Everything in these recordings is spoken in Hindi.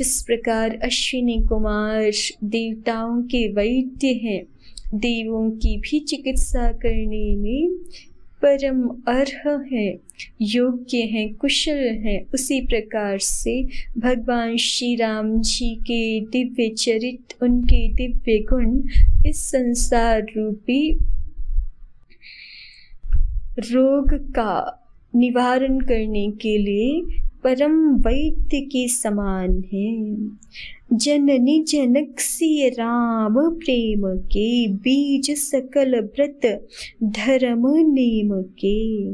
जिस प्रकार अश्विनी कुमार देवताओं के वैद्य हैं, देवों की भी चिकित्सा करने में परम अर्ह है, योग्य हैं, कुशल हैं, उसी प्रकार से भगवान श्री राम जी के दिव्य चरित, उनके दिव्य गुण इस संसार रूपी रोग का निवारण करने के लिए परम वैद्य के समान है। जननी जनक सी राम प्रेम के, बीज सकल व्रत धर्म नेम के।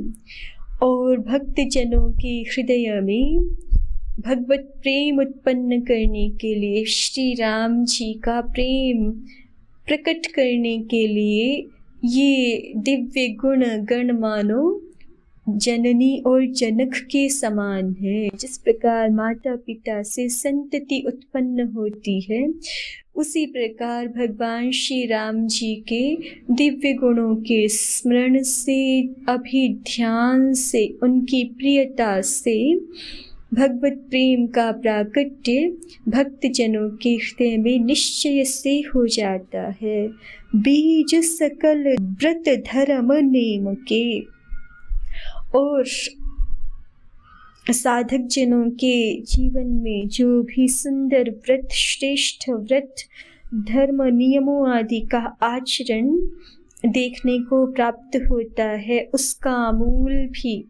और भक्त जनों के हृदय में भगवत प्रेम उत्पन्न करने के लिए श्री राम जी का प्रेम प्रकट करने के लिए ये दिव्य गुण गण मानो। जननी और जनक के समान है। जिस प्रकार माता पिता से संतति उत्पन्न होती है, उसी प्रकार भगवान श्री राम जी के दिव्य गुणों के स्मरण से, अभी ध्यान से, उनकी प्रियता से भगवत प्रेम का प्राकट्य भक्तजनों के हृदय में निश्चय से हो जाता है। बीज सकल व्रत धर्म नेम के और साधक जनों के जीवन में जो भी सुंदर व्रत, श्रेष्ठ व्रत, धर्म, नियमों आदि का आचरण देखने को प्राप्त होता है, उसका मूल भी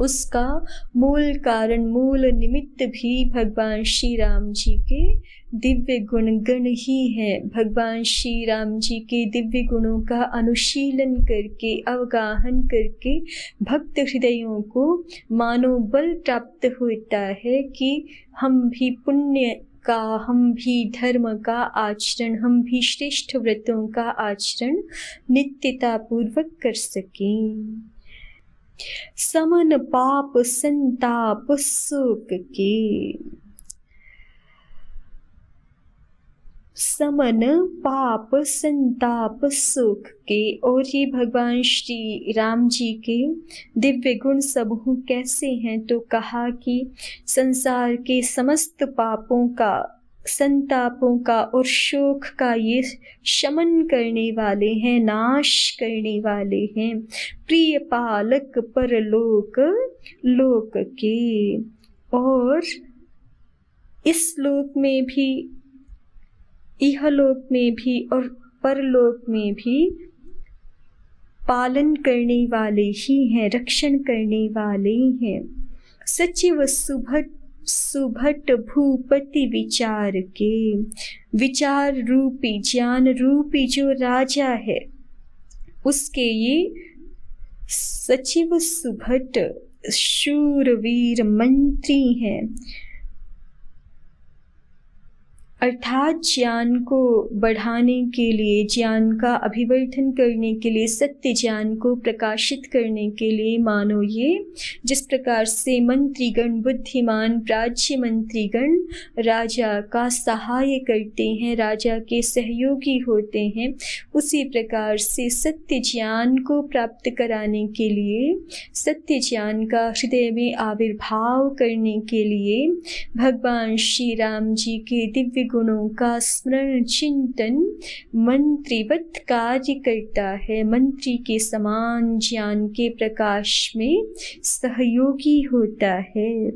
उसका मूल कारण, मूल निमित्त भी भगवान श्री राम जी के दिव्य गुण गण ही है। भगवान श्री राम जी के दिव्य गुणों का अनुशीलन करके, अवगाहन करके भक्त हृदयों को मानोबल प्राप्त होता है कि हम भी पुण्य का, हम भी धर्म का आचरण, हम भी श्रेष्ठ व्रतों का आचरण नित्यता पूर्वक कर सकें। समन पाप संताप सुख के। समन पाप संताप सुख के। और ये भगवान श्री राम जी के दिव्य गुण समूह कैसे हैं? तो कहा कि संसार के समस्त पापों का संतापों का और शोक का ये शमन करने वाले हैं, नाश करने वाले हैं। प्रिय पालक परलोक, लोक के। और इस लोक में भी इहलोक में भी और परलोक में भी पालन करने वाले ही हैं, रक्षण करने वाले हैं। सचिव सुभट सुभट भूपति विचार के। विचार रूपी, ज्ञान रूपी जो राजा है, उसके ये सचिव सुभट शूरवीर मंत्री हैं। अर्थात ज्ञान को बढ़ाने के लिए, ज्ञान का अभिवर्धन करने के लिए, सत्य ज्ञान को प्रकाशित करने के लिए मानो ये, जिस प्रकार से मंत्रीगण, बुद्धिमान, राज्य मंत्रीगण राजा का सहाय करते हैं, राजा के सहयोगी होते हैं, उसी प्रकार से सत्य ज्ञान को प्राप्त कराने के लिए, सत्य ज्ञान का हृदय में आविर्भाव करने के लिए, भगवान श्री राम जी के दिव्य गुणों का स्मरण चिंतन मंत्रीवत कार्य करता है। मंत्री के समान ज्ञान के प्रकाश में सहयोगी होता है।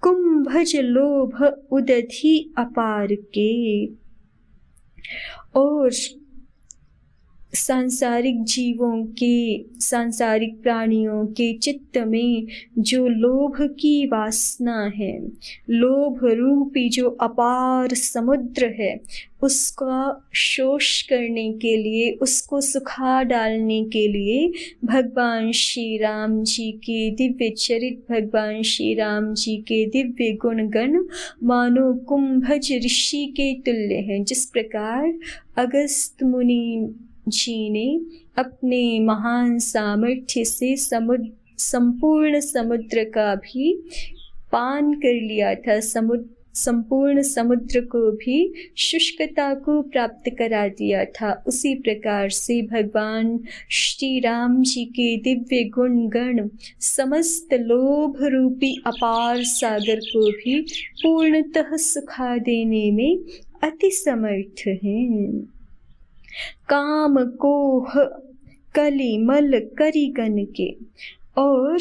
कुंभज लोभ उदधि अपार के। और सांसारिक जीवों के, सांसारिक प्राणियों के चित्त में जो लोभ की वासना है, लोभ रूपी जो अपार समुद्र है, उसका शोष करने के लिए, उसको सुखा डालने के लिए भगवान श्री राम जी के दिव्य चरित, भगवान श्री राम जी के दिव्य गुणगण मानो कुंभज ऋषि के तुल्य हैं। जिस प्रकार अगस्त मुनि जी ने अपने महान सामर्थ्य से समुद्र संपूर्ण समुद्र का भी पान कर लिया था। समुद्र संपूर्ण समुद्र को भी शुष्कता को प्राप्त करा दिया था। उसी प्रकार से भगवान श्री राम जी के दिव्य गुण गण समस्त लोभ रूपी अपार सागर को भी पूर्णतः सुखा देने में अति समर्थ हैं। काम कोह कली मल करिगन के। और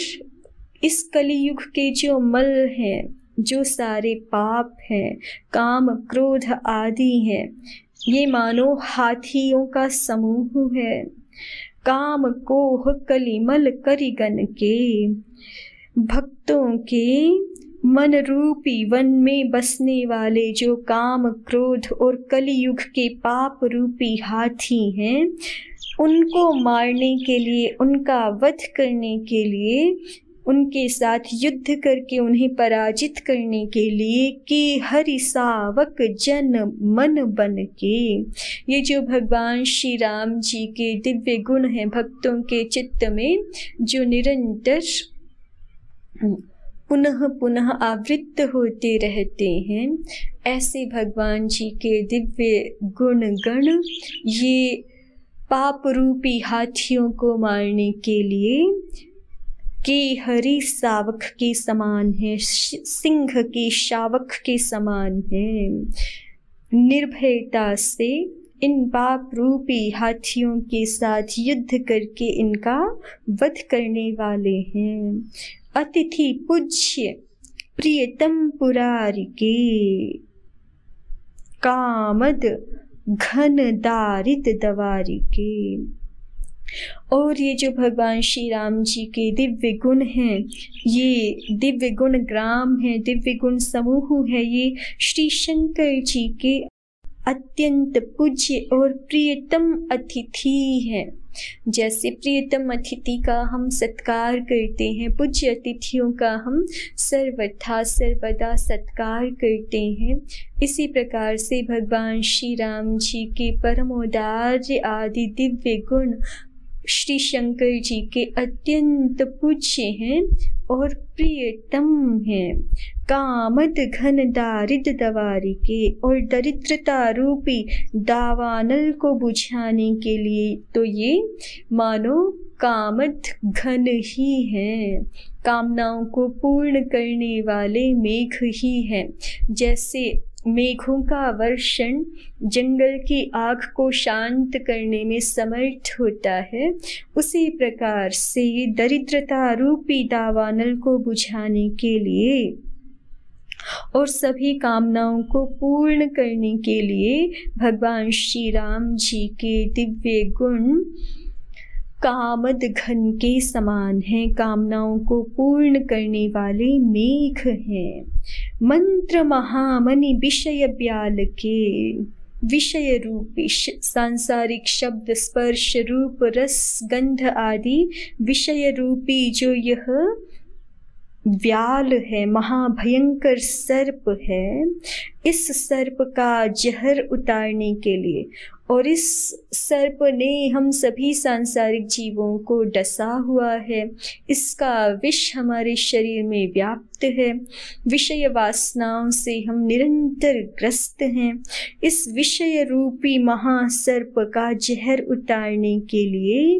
इस कलियुग के जो मल हैं, जो सारे पाप हैं, काम क्रोध आदि हैं, ये मानो हाथियों का समूह है। काम कोह कलिमल करिगन के। भक्तों के मन रूपी वन में बसने वाले जो काम क्रोध और कलियुग के पाप रूपी हाथी हैं, उनको मारने के लिए, उनका वध करने के लिए, उनके साथ युद्ध करके उन्हें पराजित करने के लिए कि हरि सावक जन मन बन के। ये जो भगवान श्री राम जी के दिव्य गुण हैं भक्तों के चित्त में, जो निरंतर पुनः पुनः आवृत्त होते रहते हैं। ऐसे भगवान जी के दिव्य गुण गण ये पाप रूपी हाथियों को मारने के लिए के हरी सावक के समान है सिंह के शावक के समान है। निर्भयता से इन पाप रूपी हाथियों के साथ युद्ध करके इनका वध करने वाले हैं। अतिथि पूज्य प्रियतम पुरारी के कामद घन दारिद दवारी के और ये जो भगवान श्री राम जी के दिव्य गुण हैं, ये दिव्य गुण ग्राम है, दिव्य गुण समूह है, ये श्री शंकर जी के अत्यंत पूज्य और प्रियतम अतिथि है। जैसे प्रियतम अतिथि का हम सत्कार करते हैं, पूज्य अतिथियों का हम सर्वथा सर्वदा सत्कार करते हैं। इसी प्रकार से भगवान श्री राम जी के परमोदार्य आदि दिव्य गुण श्री शंकर जी के अत्यंत पूज्य हैं और प्रियतम हैं। कामद घन दारिद दवारी के और दरिद्रता रूपी दावानल को बुझाने के लिए तो ये, मानो, कामद घन ही हैं। कामनाओं को पूर्ण करने वाले मेघ ही हैं, जैसे मेघों का वर्षण जंगल की आग को शांत करने में समर्थ होता है। उसी प्रकार से दरिद्रता रूपी दावानल को बुझाने के लिए और सभी कामनाओं को पूर्ण करने के लिए भगवान श्री राम जी के दिव्य गुण कामद घन के समान हैं। कामनाओं को पूर्ण करने वाले मेघ हैं। मंत्र महामणि विषय ब्याल के विषय रूपी सांसारिक शब्द स्पर्श रूप रस गंध आदि विषय रूपी जो यह व्याल है, महाभयंकर सर्प है, इस सर्प का जहर उतारने के लिए और इस सर्प ने हम सभी सांसारिक जीवों को डसा हुआ है, इसका विष हमारे शरीर में व्याप्त है। विषय वासनाओं से हम निरंतर ग्रस्त हैं। इस विषय रूपी महासर्प का जहर उतारने के लिए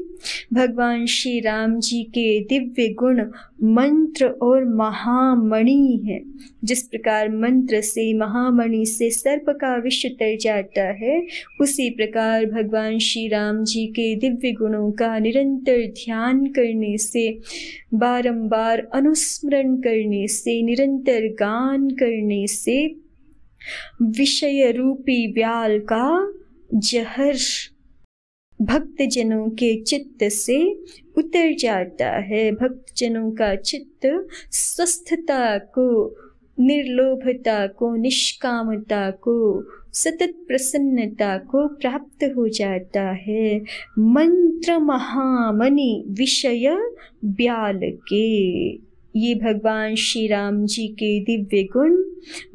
भगवान श्री राम जी के दिव्य गुण मंत्र और महामणि है। जिस प्रकार मंत्र से महामणि से सर्प का विष तर जाता है, उसी प्रकार भगवान श्री राम जी के दिव्य गुणों का निरंतर ध्यान करने से बारंबार अनुस्मरण करने से, निरंतर गान करने से विषय रूपी व्याल का जहर भक्त जनों के चित्त से उतर जाता है। भक्त जनों का चित्त स्वस्थता को, निर्लोभता को, निष्कामता को, सतत प्रसन्नता को प्राप्त हो जाता है। मंत्र महामणि विषय ब्याल के। ये भगवान श्री राम जी के दिव्य गुण,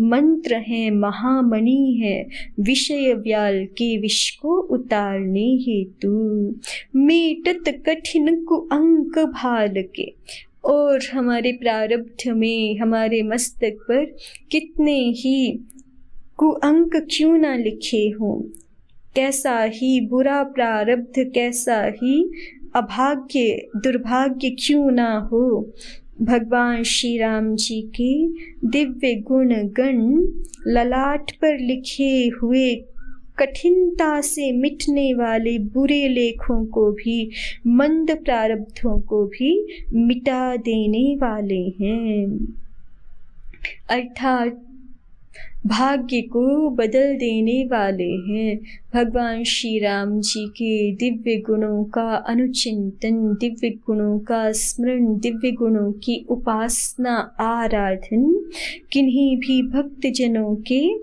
मंत्र हैं, महामणि है, विषय व्याल के विष को उतारने हेतु। मेटत कठिन कु अंक भाल के। और हमारे प्रारब्ध में, हमारे मस्तक पर कितने ही कुअंक क्यों ना लिखे हों? कैसा ही बुरा प्रारब्ध, कैसा ही अभाग्य, दुर्भाग्य क्यों ना हो? भगवान श्री राम जी के दिव्य गुण गण ललाट पर लिखे हुए कठिनता से मिटने वाले बुरे लेखों को भी, मंद प्रारब्धों को भी मिटा देने वाले हैं। अर्थात भाग्य को बदल देने वाले हैं। भगवान श्री राम जी के दिव्य गुणों का अनुचिंतन, दिव्य गुणों का स्मरण, दिव्य गुणों की उपासना, आराधन, किन्हीं भी भक्तजनों के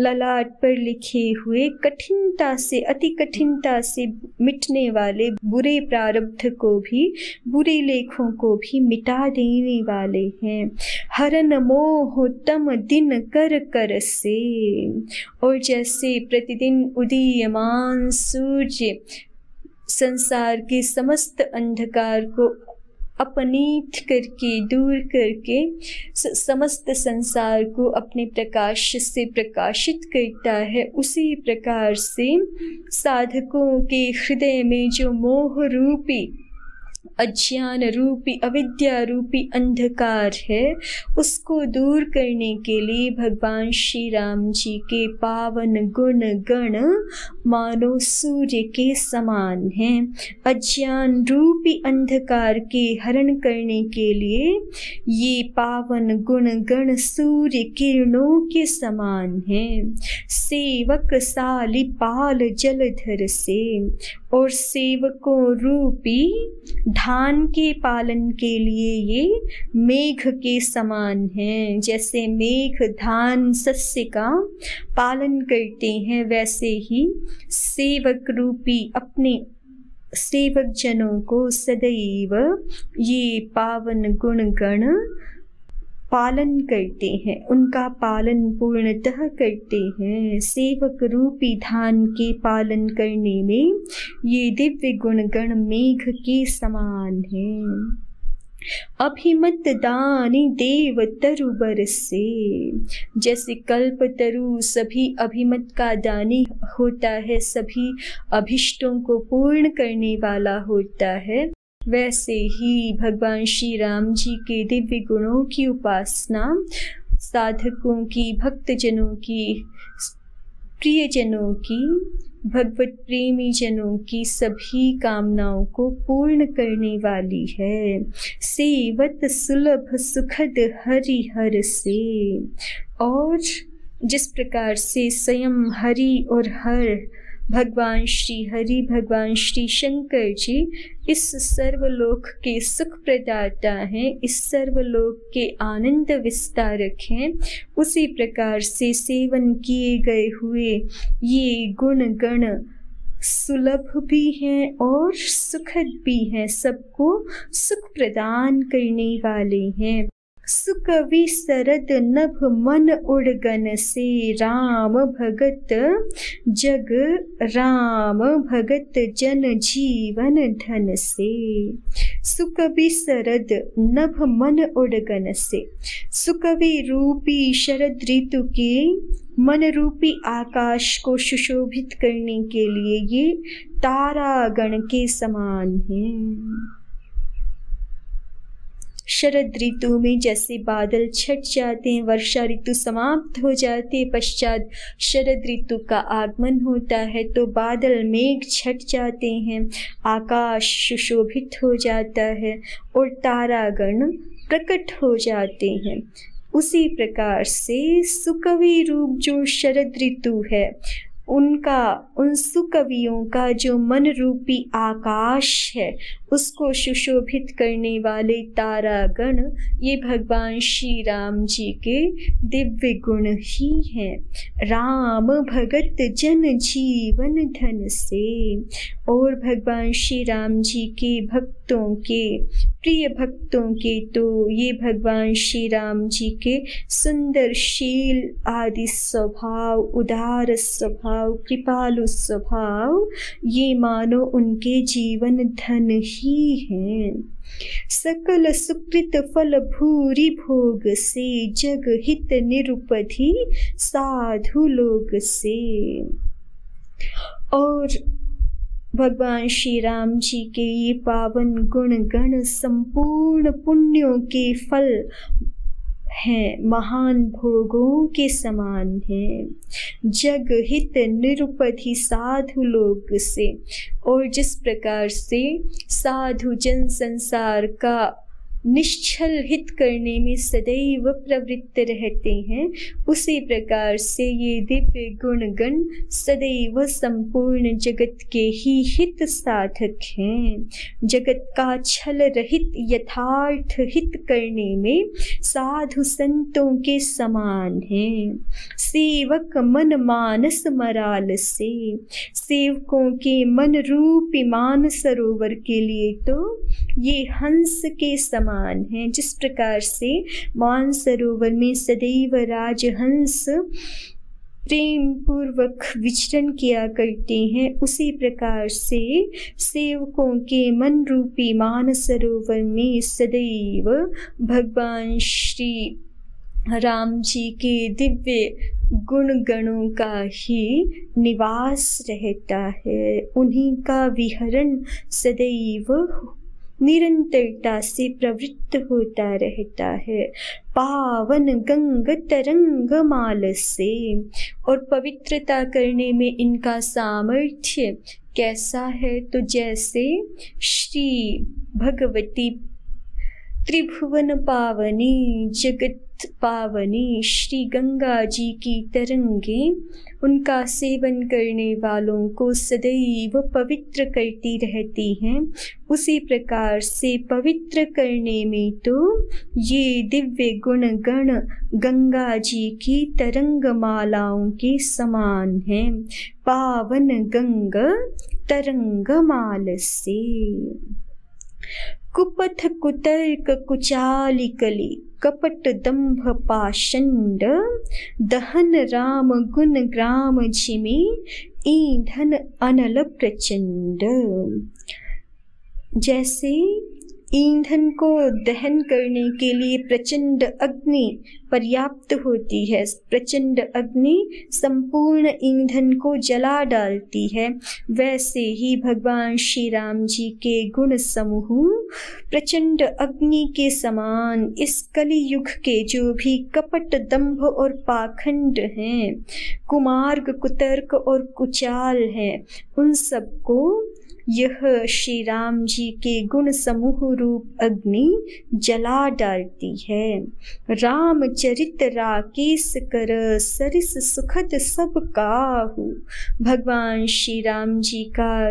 ललाट पर लिखे हुए कठिनता से, अति कठिनता से मिटने वाले बुरे प्रारब्ध को भी, बुरे लेखों को भी मिटा देने वाले हैं। हरन मोह तम दिन कर कर से। और जैसे प्रतिदिन उदीयमान सूर्य संसार के समस्त अंधकार को अपनीत करके, दूर करके समस्त संसार को अपने प्रकाश से प्रकाशित करता है। उसी प्रकार से साधकों के हृदय में जो मोह रूपी, अज्ञान रूपी, अविद्या रूपी अंधकार है, उसको दूर करने के लिए भगवान श्री राम जी के पावन गुण गण मानो सूर्य के समान हैं। अज्ञान रूपी अंधकार के हरण करने के लिए ये पावन गुण गण सूर्य किरणों के समान हैं। सेवक साली पाल जलधर से और सेवकों रूपी धान के पालन के लिए ये मेघ के समान हैं। जैसे मेघ धान सस्य का पालन करते हैं, वैसे ही सेवक रूपी अपने सेवक जनों को सदैव ये पावन गुण गण पालन करते हैं। उनका पालन पूर्णतः करते हैं। सेवक रूपी धान के पालन करने में ये दिव्य गुणगण मेघ के समान है। अभिमत दानी देव तरुबर से जैसे कल्प तरु, सभी अभिमत का दानी होता है, सभी अभिष्टों को पूर्ण करने वाला होता है। वैसे ही भगवान श्री राम जी के दिव्य गुणों की उपासना, साधकों की, भक्तजनों की, प्रियजनों की भगवत प्रेमी जनों की सभी कामनाओं को पूर्ण करने वाली है। सेवत सुलभ सुखद हरि हर से। और जिस प्रकार से स्वयं हरि और हर भगवान श्री हरि, भगवान श्री शंकर जी, इस सर्वलोक के सुख प्रदाता हैं, इस सर्वलोक के आनंद विस्तारक हैं। उसी प्रकार से सेवन किए गए हुए ये गुण गण सुलभ भी हैं और सुखद भी हैं, सबको सुख प्रदान करने वाले हैं। सुकवि सरद नभ मन उड़गन से राम भगत, जग राम भगत जन जीवन धन से। सुकवि सरद नभ मन उड़गन से। सुकवि रूपी शरद ऋतु के, मन रूपी आकाश को सुशोभित करने के लिए ये तारागण के समान है। शरद ऋतु में जैसे बादल छट जाते हैं, वर्षा ऋतु समाप्त हो जाती है, पश्चात शरद ऋतु का आगमन होता है तो बादल मेघ छट जाते हैं, आकाश सुशोभित हो जाता है और तारागण प्रकट हो जाते हैं। उसी प्रकार से सुकवि रूप जो शरद ऋतु है, उनका, उन सुकवियों का जो मन रूपी आकाश है उसको सुशोभित करने वाले तारागण, ये भगवान श्री राम जी के दिव्य गुण ही हैं। राम भगत जन जीवन धन से, और भगवान श्री राम जी के भक्तों के, प्रिय भक्तों के तो ये भगवान श्री राम जी के सुंदर शील आदि स्वभाव, उदार स्वभाव, कृपालु स्वभाव, ये मानो उनके जीवन धन ही ही हैं। सकल सुकृत फल भूरी भोग से, जग हित निरुपधि साधु लोग से। और भगवान श्री राम जी के ये पावन गुण गण संपूर्ण पुण्यों के फल हैं, महान भोगों के समान हैं। जग हित निरुपधि साधु लोग से, और जिस प्रकार से साधु जन संसार का निश्चल हित करने में सदैव प्रवृत्त रहते हैं। उसी प्रकार से ये दिव्य गुण गण सदैव संपूर्ण जगत के ही हित साधक हैं। जगत का छल रहित यथार्थ हित करने में साधु संतों के समान हैं। सेवक मन मानस मराल से, सेवकों के मन रूपी मान सरोवर के लिए तो ये हंस के समान समान हैं। जिस प्रकार से मानसरोवर में सदैव राजहंस प्रेम पूर्वक विचरण किया करते हैं, उसी प्रकार से सेवकों के मन रूपी मान सरोवर में सदैव भगवान श्री राम जी के दिव्य गुण गणों का ही निवास रहता है। उन्हीं का विहरण सदैव निरंतरता से प्रवृत्त होता रहता है। पावन गंग तरंग माल से और पवित्रता करने में इनका सामर्थ्य कैसा है? तो जैसे श्री भगवती त्रिभुवन पावनी जगत पावनी श्री गंगा जी की तरंगे, उनका सेवन करने वालों को सदैव पवित्र करती रहती हैं। उसी प्रकार से पवित्र करने में तो ये दिव्य गुण गण गंगा जी की तरंग मालाओं के समान हैं। पावन गंग तरंग माल से। कुपथ कुतर्क कुचालिकली कपट दंभ पाषंड दहन राम गुण ग्राम झिमे, ईंधन अनल प्रचंड। जैसे ईंधन को दहन करने के लिए प्रचंड अग्नि पर्याप्त होती है। प्रचंड अग्नि संपूर्ण ईंधन को जला डालती है। वैसे ही भगवान श्री राम जी के गुण समूह प्रचंड अग्नि के समान इस कली युग के जो भी कपट दंभ और पाखंड हैं, कुमार्ग, कुतर्क और कुचाल हैं, उन सबको यह श्री राम जी के गुण समूह रूप अग्नि जला डालती है। राम चरित राकेश कर सरिस सुखद सब काहू। भगवान श्री राम जी का,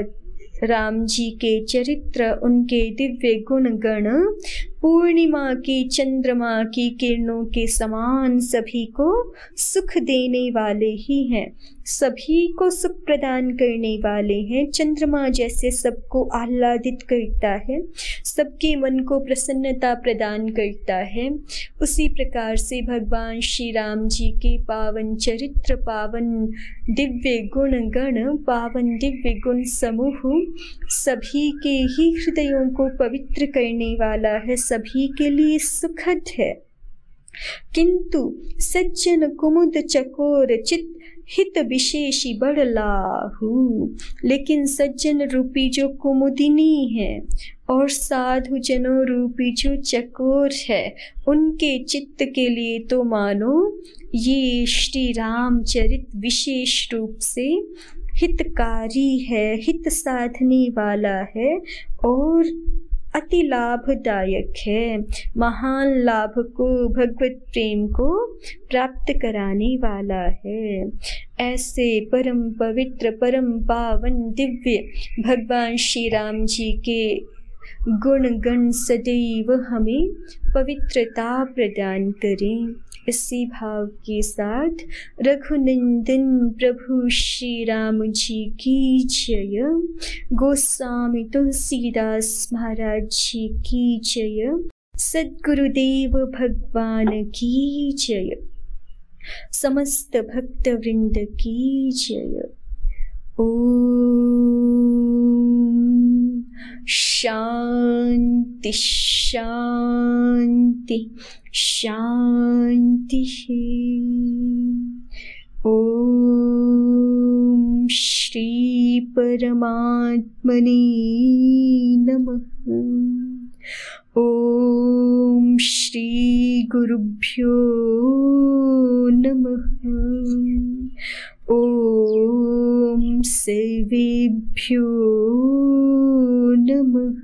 राम जी के चरित्र, उनके दिव्य गुण गण पूर्णिमा की, चंद्रमा की किरणों के समान सभी को सुख देने वाले ही हैं। सभी को सुख प्रदान करने वाले हैं। चंद्रमा जैसे सबको आह्लादित करता है, सबके मन को प्रसन्नता प्रदान करता है। उसी प्रकार से भगवान श्री राम जी के पावन चरित्र, पावन दिव्य गुण गण, पावन दिव्य गुण समूह सभी के ही हृदयों को पवित्र करने वाला है। सभी के लिए सुखद है। किंतु सज्जन कुमुद चकोर चित हित विशेषी बड़ लाहू लेकिन सज्जन रूपी जो कुमुदिनी है और साधु जनों रूपी जो चकोर है, उनके चित्त के लिए तो मानो ये श्री रामचरित विशेष रूप से हितकारी है, हित साधने वाला है और अति लाभदायक है। महान लाभ को भगवत प्रेम को प्राप्त कराने वाला है। ऐसे परम पवित्र, परम पावन, दिव्य भगवान श्री राम जी के गुण गण सदैव हमें पवित्रता प्रदान करें। इसी भाव के साथ रघुनंदन प्रभु श्री राम जी की जय। गोस्वामी तुलसीदास महाराज जी की जय। सदगुरुदेव भगवान की जय। समस्त भक्त वृंद की जय। ओ शांति शांति शांति ॐ श्री परमात्मने नमः। ॐ श्रीगुरुभ्यो नमः। ॐ सेवेभ्यो नमः